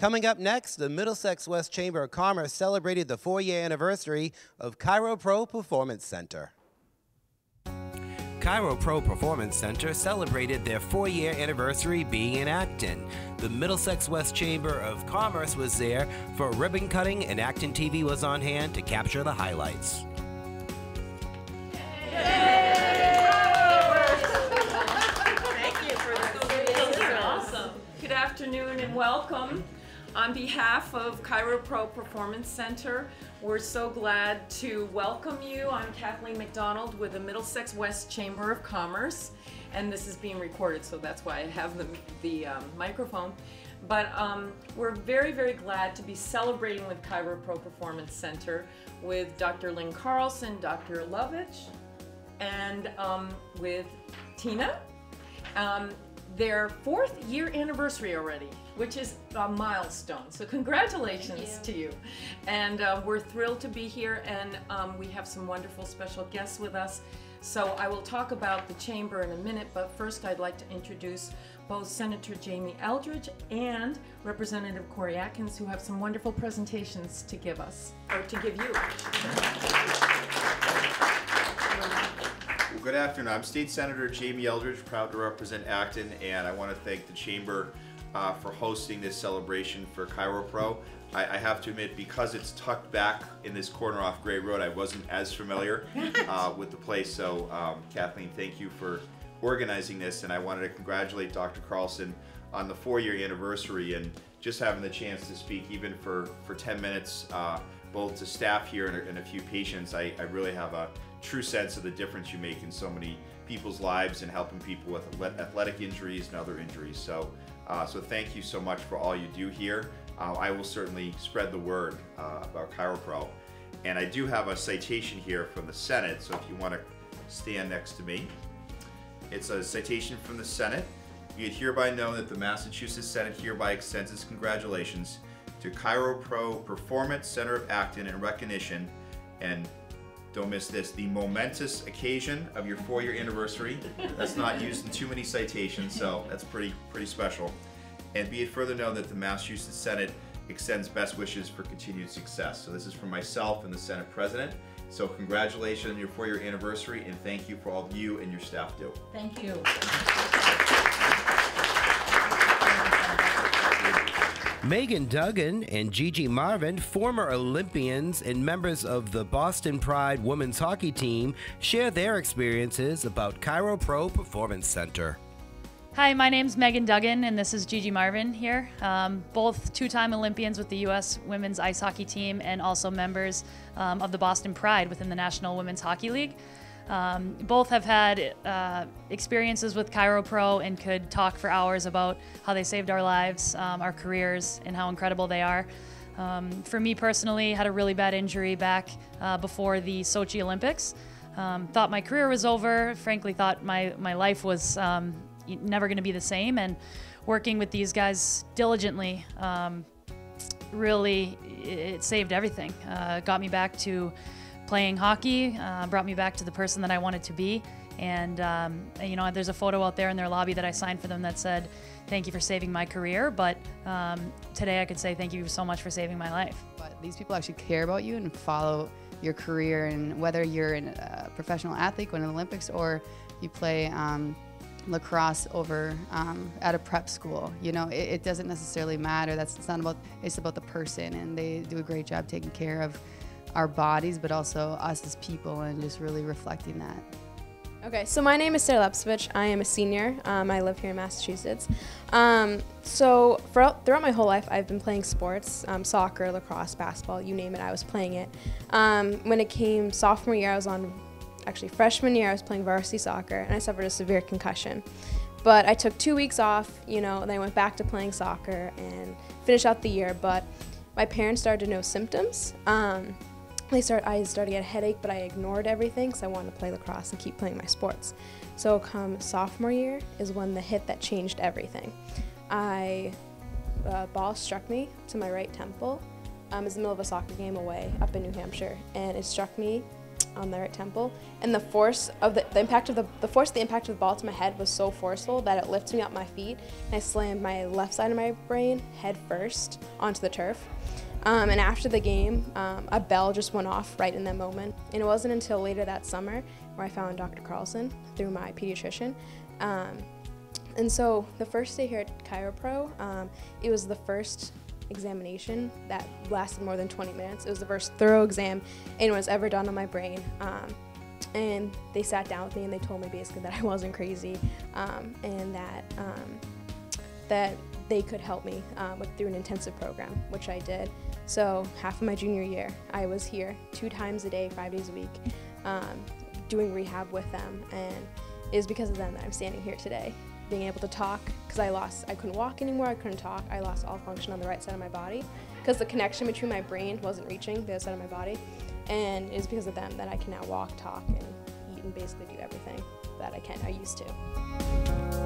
Coming up next, the Middlesex West Chamber of Commerce celebrated the four-year anniversary of Chiro Pro Performance Center. Chiro Pro Performance Center celebrated their four-year anniversary being in Acton. The Middlesex West Chamber of Commerce was there for ribbon cutting and Acton TV was on hand to capture the highlights. On behalf of ChiroPro Performance Center, we're so glad to welcome you. I'm Kathleen McDonald with the Middlesex West Chamber of Commerce, and this is being recorded, so that's why I have the, the um, microphone. But um, we're very, very glad to be celebrating with ChiroPro Performance Center with Dr. Lynn Carlson, Dr. Lovich, and um, with Tina. Their fourth year anniversary already, which is a milestone. So congratulations you. to you. And uh, we're thrilled to be here and um, we have some wonderful special guests with us. So I will talk about the chamber in a minute, but first I'd like to introduce both Senator Jamie Eldridge and Representative Cory Atkins, who have some wonderful presentations to give us, or to give you. Good afternoon. I'm State Senator Jamie Eldridge, proud to represent Acton, and I want to thank the Chamber uh, for hosting this celebration for ChiroPro. I, I, have to admit, because it's tucked back in this corner off Gray Road, I wasn't as familiar uh, with the place. So, um, Kathleen, thank you for organizing this, and I wanted to congratulate Dr. Carlson on the four-year anniversary and just having the chance to speak, even for for 10 minutes, uh, both to staff here and a, and a few patients. I, I really have a true sense of the difference you make in so many people's lives and helping people with athletic injuries and other injuries. So, uh, so thank you so much for all you do here. Uh, I will certainly spread the word uh, about ChiroPro. And I do have a citation here from the Senate, so if you want to stand next to me. It's a citation from the Senate. Be it hereby known that the Massachusetts Senate hereby extends its congratulations to ChiroPro Performance Center of Acton in recognition and don't miss this. The momentous occasion of your four-year anniversary. That's not used in too many citations, so that's pretty pretty special. And be it further known that the Massachusetts Senate extends best wishes for continued success. So this is from myself and the Senate President. So congratulations on your four-year anniversary, and thank you for all you and your staff do. Thank you. Megan Duggan and Gigi Marvin, former Olympians and members of the Boston Pride women's hockey team, share their experiences about Chiro Pro Performance Center. Hi, my name's Megan Duggan, and this is Gigi Marvin here. Um, both two time Olympians with the U.S. women's ice hockey team and also members um, of the Boston Pride within the National Women's Hockey League. Um, both have had uh, experiences with ChiroPro and could talk for hours about how they saved our lives, um, our careers, and how incredible they are. Um, for me personally, had a really bad injury back uh, before the Sochi Olympics. Um, thought my career was over. Frankly, thought my my life was um, never going to be the same. And working with these guys diligently um, really it saved everything. Uh, got me back to playing hockey uh, brought me back to the person that I wanted to be. And, um, you know, there's a photo out there in their lobby that I signed for them that said, thank you for saving my career. But um, today I could say thank you so much for saving my life. But these people actually care about you and follow your career. And whether you're a professional athlete going to the Olympics or you play um, lacrosse over um, at a prep school. You know, it, it, doesn't necessarily matter. That's it's not about. It's about the person, and they do a great job taking care of our bodies, but also us as people, and just really reflecting that. Okay, so my name is Sarah Lepsovich. I am a senior. Um, I live here in Massachusetts. Um, so for, throughout my whole life, I've been playing sports, um, soccer, lacrosse, basketball, you name it, I was playing it. Um, when it came sophomore year, I was on, actually freshman year, I was playing varsity soccer, and I suffered a severe concussion. But I took two weeks off, you know, and then I went back to playing soccer and finished out the year. But my parents started to know symptoms. Um, I started, I started to get a headache, but I ignored everything because I wanted to play lacrosse and keep playing my sports. So come sophomore year is when the hit that changed everything. I, a ball struck me to my right temple. Um, was the middle of a soccer game away up in New Hampshire, and it struck me on the right temple, and the force of the, the impact of the the force of the impact of the ball to my head was so forceful that it lifted me up my feet, and I slammed my left side of my brain head first onto the turf. Um, and after the game, um, a bell just went off right in that moment. And it wasn't until later that summer where I found Dr. Carlson through my pediatrician. Um, and so the first day here at ChiroPro, um, it was the first examination that lasted more than 20 minutes. It was the first thorough exam anyone anyone's ever done on my brain. Um, and they sat down with me and they told me basically that I wasn't crazy um, and that that they could help me um, with through an intensive program, which I did. So half of my junior year, I was here two times a day, five days a week, um, doing rehab with them, and it is because of them that I'm standing here today, being able to talk. Because I lost, I couldn't walk anymore, I couldn't talk, I lost all function on the right side of my body, because the connection between my brain wasn't reaching the other side of my body, and it is because of them that I can now walk, talk, and eat, and basically do everything that I can, I used to.